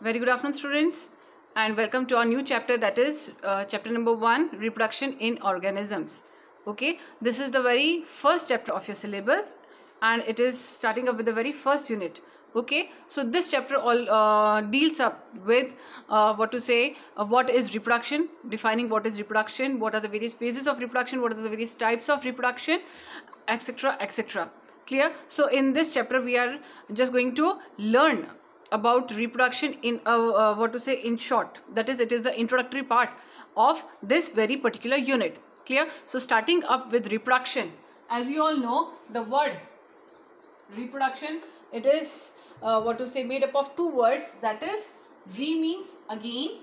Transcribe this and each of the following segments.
Very good afternoon, students, and welcome to our new chapter that is uh, chapter number one reproduction in organisms. Okay, this is the very first chapter of your syllabus, and it is starting up with the very first unit. Okay, so this chapter all uh, deals up with uh, what to say, uh, what is reproduction, defining what is reproduction, what are the various phases of reproduction, what are the various types of reproduction, etc. etc. Clear? So in this chapter, we are just going to learn about reproduction in uh, uh, what to say in short. That is it is the introductory part of this very particular unit. Clear? So starting up with reproduction. As you all know the word reproduction it is uh, what to say made up of two words. That is re means again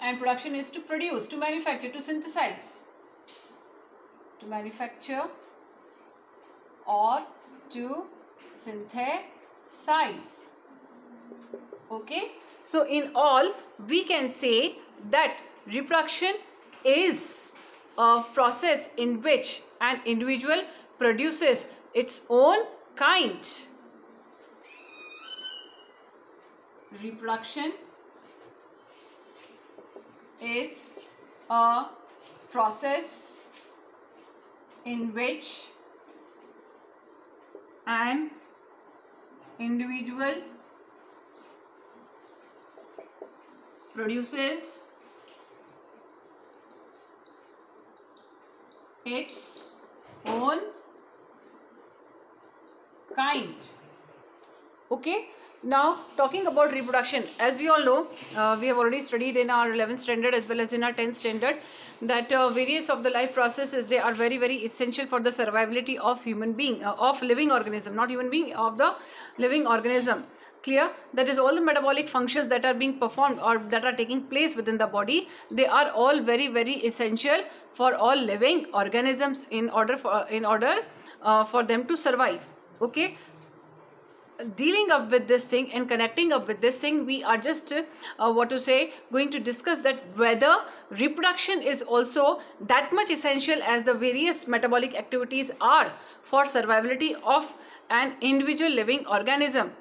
and production is to produce to manufacture to synthesize. To manufacture or to synthesize okay? So in all we can say that reproduction is a process in which an individual produces its own kind. Reproduction is a process in which an individual produces its own kind. Okay now talking about reproduction as we all know uh, we have already studied in our 11th standard as well as in our 10th standard that uh, various of the life processes they are very very essential for the survivability of human being uh, of living organism not human being of the living organism. Clear? That is all the metabolic functions that are being performed or that are taking place within the body they are all very very essential for all living organisms in order for in order uh, for them to survive. Okay dealing up with this thing and connecting up with this thing we are just uh, what to say going to discuss that whether reproduction is also that much essential as the various metabolic activities are for survivability of an individual living organism.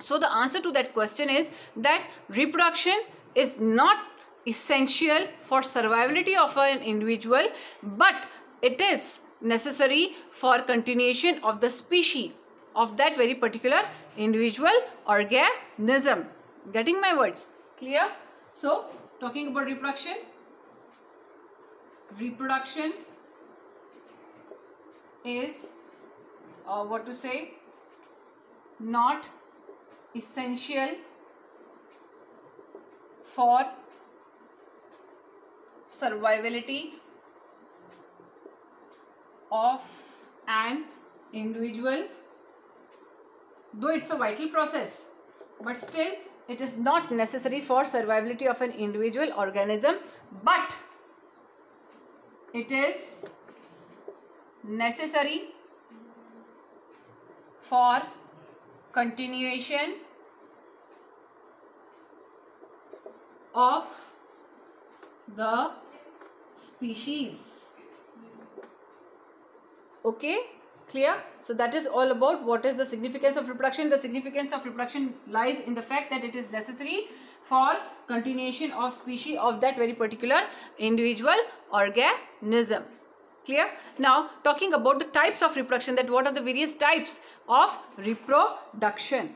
So the answer to that question is that reproduction is not essential for survivability of an individual but it is necessary for continuation of the species of that very particular individual organism. Getting my words? Clear? So, talking about reproduction. Reproduction is uh, what to say not essential for survivability of an individual though it's a vital process but still it is not necessary for survivability of an individual organism but it is necessary for continuation of the species. Okay clear? So that is all about what is the significance of reproduction. The significance of reproduction lies in the fact that it is necessary for continuation of species of that very particular individual organism. Clear? Now talking about the types of reproduction that what are the various types of reproduction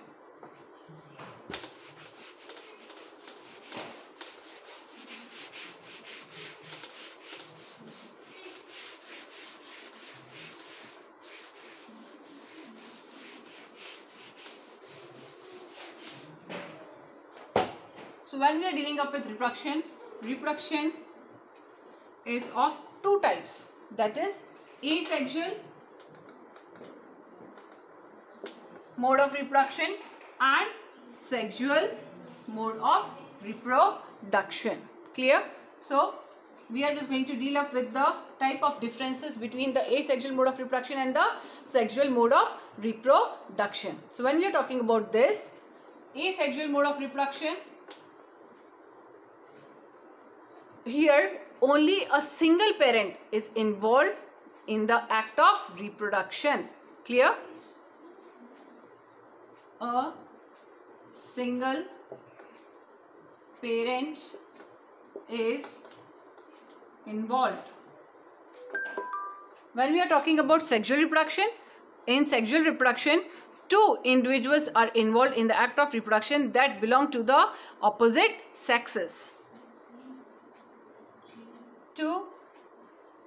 So dealing up with reproduction, reproduction is of two types that is asexual mode of reproduction and sexual mode of reproduction. Clear? So we are just going to deal up with the type of differences between the asexual mode of reproduction and the sexual mode of reproduction. So when we are talking about this asexual mode of reproduction here only a single parent is involved in the act of reproduction clear a single parent is involved. When we are talking about sexual reproduction, in sexual reproduction, two individuals are involved in the act of reproduction that belong to the opposite sexes. Two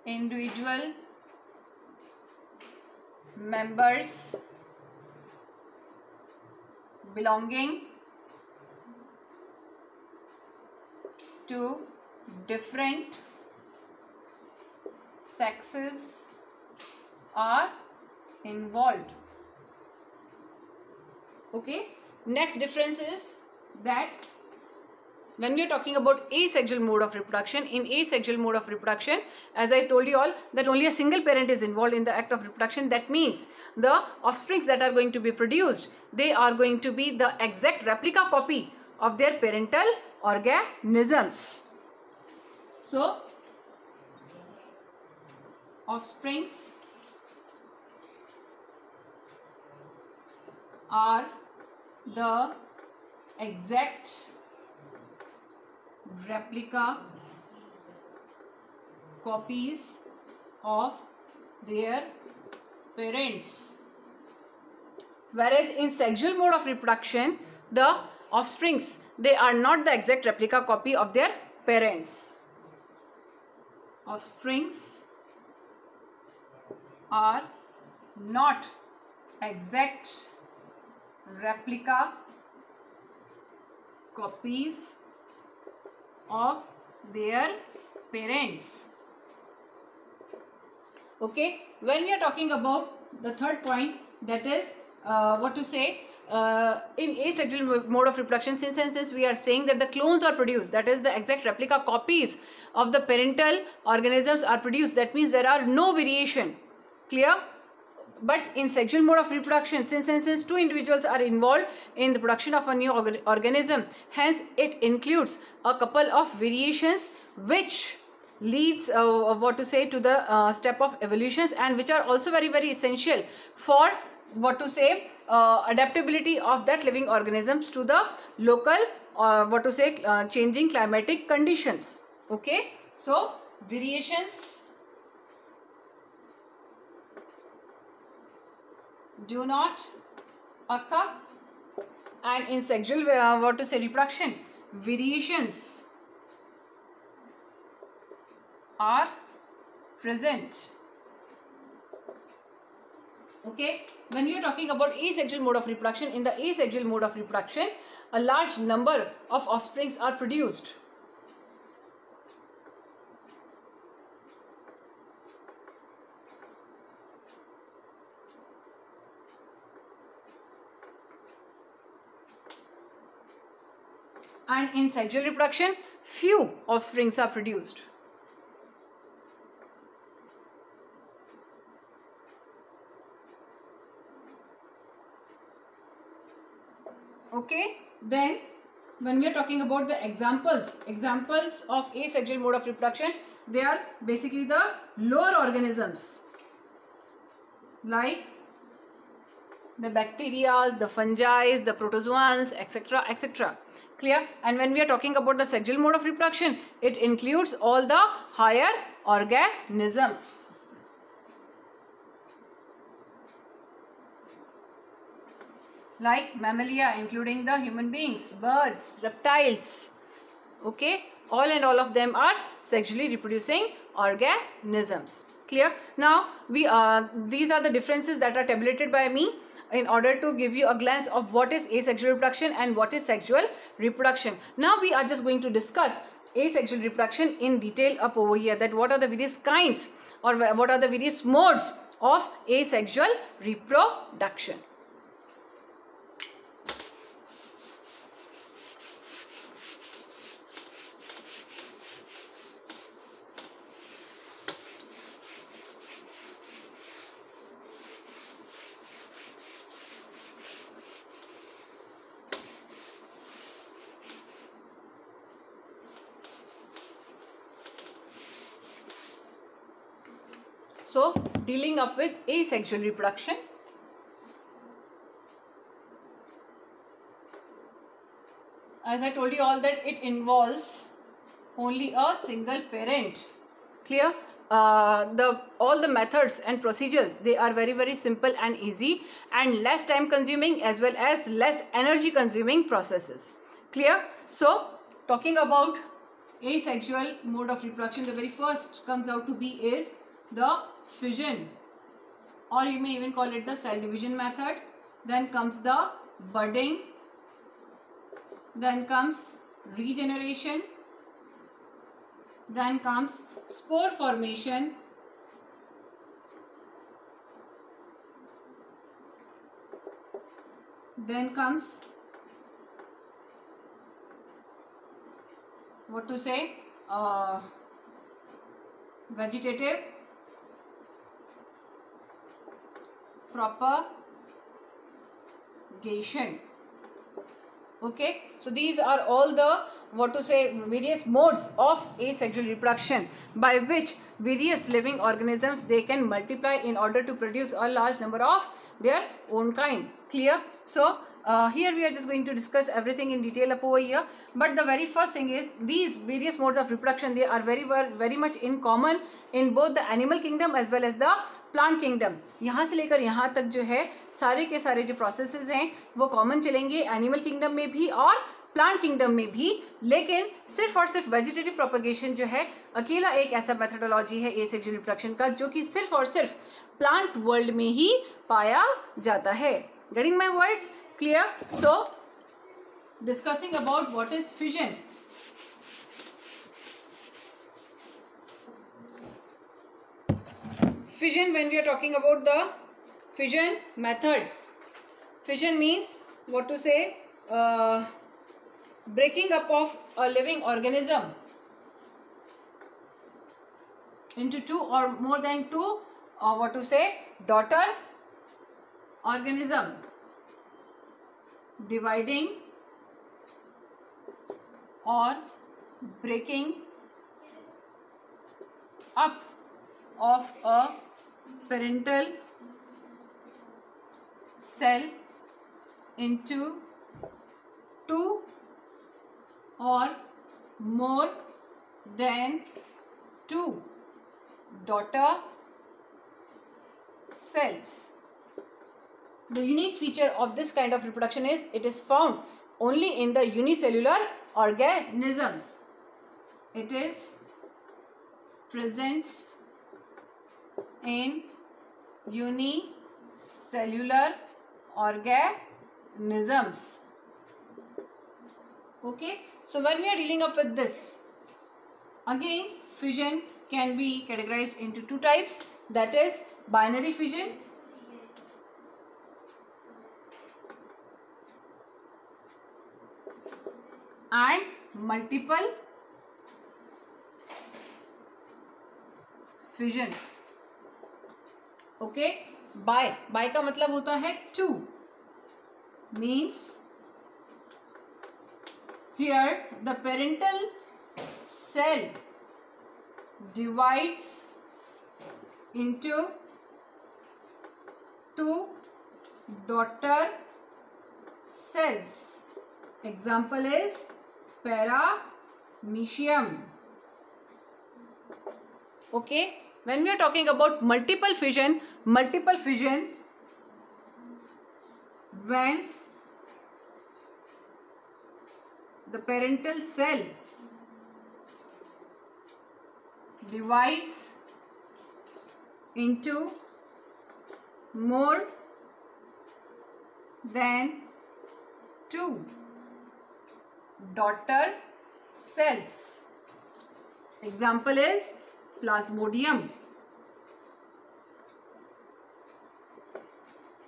individual members belonging to different sexes are involved. Okay? Next difference is that when we are talking about asexual mode of reproduction in asexual mode of reproduction as i told you all that only a single parent is involved in the act of reproduction. That means the offsprings that are going to be produced they are going to be the exact replica copy of their parental organisms. So offsprings are the exact replica copies of their parents. Whereas in sexual mode of reproduction the offsprings they are not the exact replica copy of their parents. Offsprings are not exact replica copies of their parents. Okay when we are talking about the third point that is uh, what to say uh, in asexual mode of reproduction since and since we are saying that the clones are produced that is the exact replica copies of the parental organisms are produced that means there are no variation. Clear but in sexual mode of reproduction since since two individuals are involved in the production of a new organ organism hence it includes a couple of variations which leads uh, what to say to the uh, step of evolutions and which are also very very essential for what to say uh, adaptability of that living organisms to the local uh, what to say uh, changing climatic conditions. Okay? So variations do not occur. And in sexual uh, what to say reproduction. Variations are present. Okay? When we are talking about asexual mode of reproduction in the asexual mode of reproduction a large number of offsprings are produced in sexual reproduction few offsprings are produced. Okay then when we are talking about the examples examples of asexual mode of reproduction they are basically the lower organisms. Like the bacteria the fungi the protozoans etc etc clear. And when we are talking about the sexual mode of reproduction it includes all the higher organisms. Like mammalia including the human beings birds reptiles. Okay? All and all of them are sexually reproducing organisms. Clear? Now we uh, these are the differences that are tabulated by me in order to give you a glance of what is asexual reproduction and what is sexual reproduction. Now we are just going to discuss asexual reproduction in detail up over here that what are the various kinds or what are the various modes of asexual reproduction So, dealing up with asexual reproduction. as I told you all that it involves only a single parent. Clear? Uh, the all the methods and procedures they are very very simple and easy and less time consuming as well as less energy consuming processes clear so talking about asexual mode of reproduction the very first comes out to be is the fission. Or you may even call it the cell division method. Then comes the budding. Then comes regeneration. Then comes spore formation. Then comes what to say? Uh, vegetative propagation okay? So these are all the what to say various modes of asexual reproduction by which various living organisms they can multiply in order to produce a large number of their own kind. Clear? So uh, here we are just going to discuss everything in detail up over here. But the very first thing is these various modes of reproduction they are very very much in common in both the animal kingdom as well as the plant kingdom यहाँ से लेकर यहाँ तक जो है, सारे के सारे जो प्रोसेसेस हैं, वो कॉमन चलेंगे एनिमल किंगडम में भी और प्लांट किंगडम में भी। लेकिन सिर्फ़ और सिर्फ़ वेजिटेटिव प्रोपोगेशन जो है, अकेला एक ऐसा मेथडोलॉजी है एसेक्सुअल रिप्रोडक्शन का, जो कि सिर्फ़ और सिर्फ़ प्लांट वर्ल्ड में ही पाया जाता है। Getting my words clear so discussing about what is fission fission when we are talking about the fission method. Fission means what to say uh, breaking up of a living organism into two or more than two or what to say daughter organism dividing or breaking up of a parental cell into two or more than two daughter cells. The unique feature of this kind of reproduction is it is found only in the unicellular organisms. It is present in unicellular organisms. Okay, so when we are dealing up with this, again fission can be categorized into two types that is binary fission and multiple fission okay? Bi. Bi का मतलब होता है two means here the parental cell divides into two daughter cells example is paramecium okay? When we are talking about multiple fission multiple fission when the parental cell divides into more than two daughter cells. Example is plasmodium.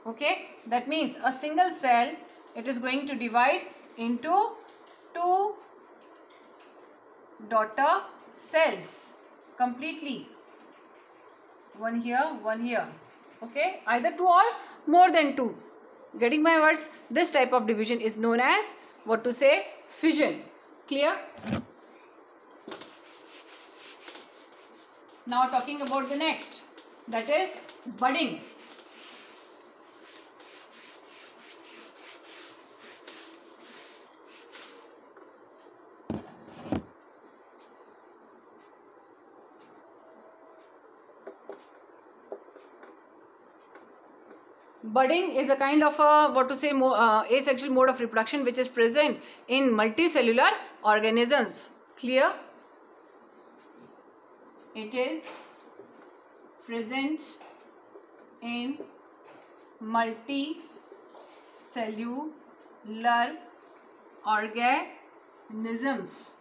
Okay that means a single cell it is going to divide into two daughter cells completely. One here one here. Okay either two or more than two. Getting my words? This type of division is known as what to say fission. Clear Now talking about the next. That is budding. budding is a kind of a what to say uh, asexual mode of reproduction which is present in multicellular organisms. Clear? It is present in multicellular organisms.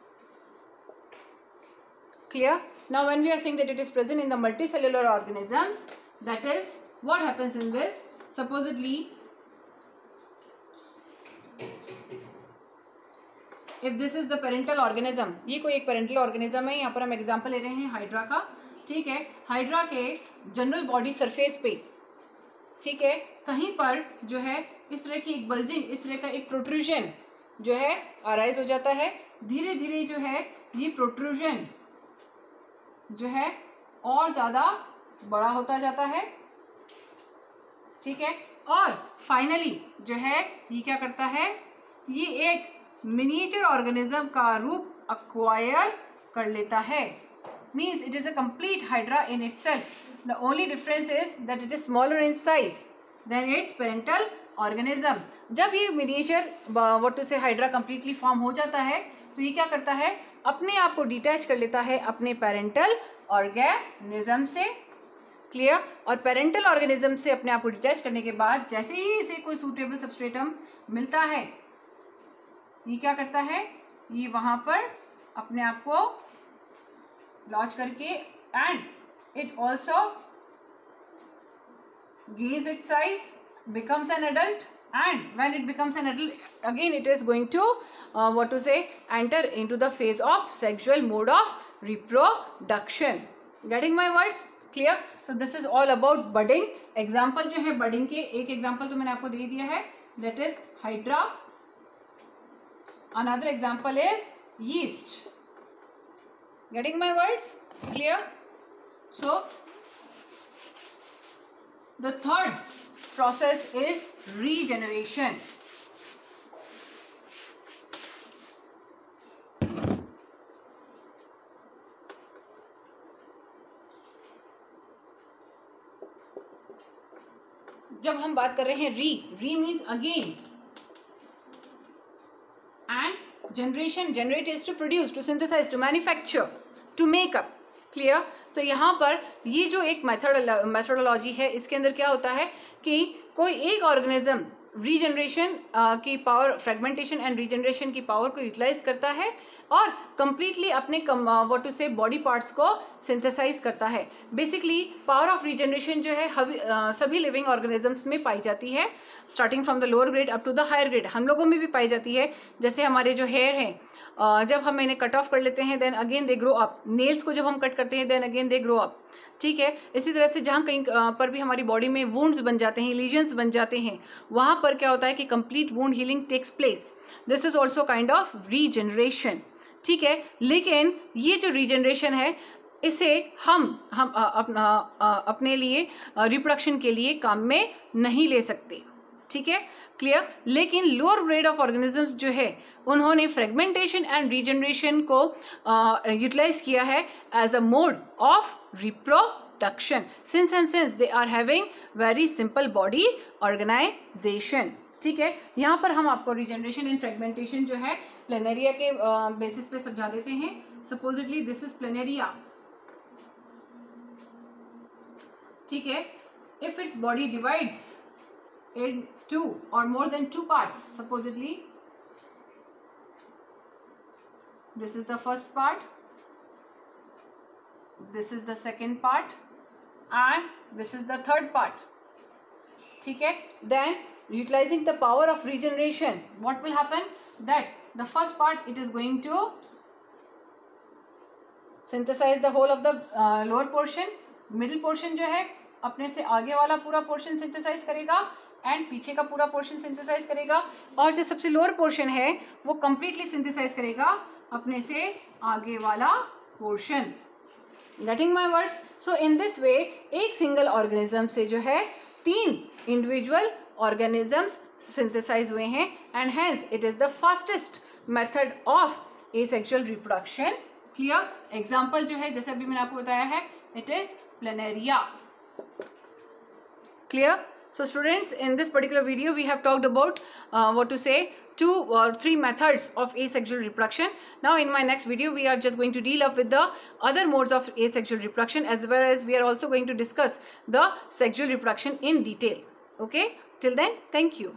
Clear? Now when we are saying that it is present in the multicellular organisms that is what happens in this? Supposedly if this is the parental organism ये कोई एक parental organism है, यहाँ पर हम example ले रहे हैं हाइड्रा का, ठीक है? हाइड्रा के जनरल बॉडी सरफेस पे, ठीक है? कहीं पर जो है, इस तरह की एक बल्जिंग इस तरह का एक प्रोट्रूजन जो है अराइज हो जाता है। धीरे धीरे जो है, ये प्रोट्रूजन जो है, और ज़्यादा बड़ा होता जाता है, ठीक है? और फाइनली जो है, ये क्या करता है? ये एक मिनिएचर ऑर्गेनिज्म का रूप अक्वायर कर लेता है। Means it is a complete hydra in itself the only difference is that it is smaller in size than its parental organism जब ये miniature what to say hydra completely form हो जाता है तो ये क्या करता है? अपने आप को डिटैच कर लेता है अपने पेरेंटल ऑर्गेनिज्म से। क्लियर और पेरेंटल ऑर्गेनिज्म से अपने आप को डिटैच करने के बाद जैसे ही इसे कोई सूटेबल सबस्ट्रेटम मिलता है ये क्या करता है? ये वहाँ पर अपने आप को लॉज करके and it also gains its size becomes an adult and when it becomes an adult again it is going to what to say enter into the phase of sexual mode of reproduction getting my words clear so this is all about budding example जो है budding के एक example तो मैंने आपको दे दिया है that is hydra another example is yeast getting my words clear so the third process is regeneration जब हम बात कर रहे हैं re re means again and generation generate is to produce to synthesize to manufacture to make up clear तो यहाँ पर ये जो एक मेथड मेथडोलॉजी है, इसके अंदर क्या होता है कि कोई एक ऑर्गेनिज्म रीजनरेशन की पावर फ्रेगमेंटेशन एंड रीजनरेशन की पावर को यूटिलाइज करता है और कंप्लीटली अपने what to say body parts को सिंथेसाइज करता है। बेसिकली पावर ऑफ़ रीजनरेशन जो है uh, सभी लिविंग ऑर्गेनिजम्स में पाई जाती है। Starting from the lower grade up to the higher grade हम लोगों में भी पाई जाती है। जैसे हमारे जो हेयर हैं Uh, जब हम इन्हें कट ऑफ़ कर लेते हैं then again they grow up nails को जब हम कट करते हैं then again they grow up ठीक है? इसी तरह से जहाँ कहीं पर भी हमारी बॉडी में वुंड्स बन जाते हैं लीजन्स बन जाते हैं, वहाँ पर क्या होता है कि complete wound healing takes place this is also kind of regeneration ठीक है? लेकिन ये जो रीजनरेशन है, इसे हम हम अपना अपने लिए रिप्रोडक्शन के लिए काम में नहीं ले सकते। ठीक है? क्लियर लेकिन लोअर ग्रेड ऑफ़ ऑर्गेनिजम्स जो है, उन्होंने फ्रेगमेंटेशन एंड रीजनरेशन को यूटिलाइज किया है as a mode of reproduction since and since they are having very simple body organization ठीक है? यहाँ पर हम आपको रिजनरेशन एंड फ्रेगमेंटेशन जो है प्लेनेरिया के बेसिस पे समझा देते हैं। सपोजिटली दिस इज़ प्लेनेरिया ठीक है? If its body divides in two or more than two parts supposedly this is the first part this is the second part and this is the third part ठीक है then utilizing the power of regeneration what will happen that the first part it is going to synthesize the whole of the uh, lower portion middle portion जो है अपने से आगे वाला पूरा portion synthesise करेगा एंड पीछे का पूरा पोर्शन सिंथेसाइज करेगा। और जो सबसे लोअर पोर्शन है, वो कंप्लीटली सिंथेसाइज करेगा अपने से आगे वाला portion getting my words so in this way एक सिंगल ऑर्गेनिज्म से जो है, तीन इंडिविजुअल ऑर्गेनिजम्स सिंथेसाइज हुए हैं। And hence it is the fastest method of asexual reproduction clear example जो है, जैसे अभी मैंने आपको बताया है it is planaria clear So students, in this particular video, we have talked about uh, what to say two or three methods of asexual reproduction. Now in my next video, we are just going to deal up with the other modes of asexual reproduction as well as we are also going to discuss the sexual reproduction in detail. Okay, till then, thank you.